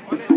¿Cuál es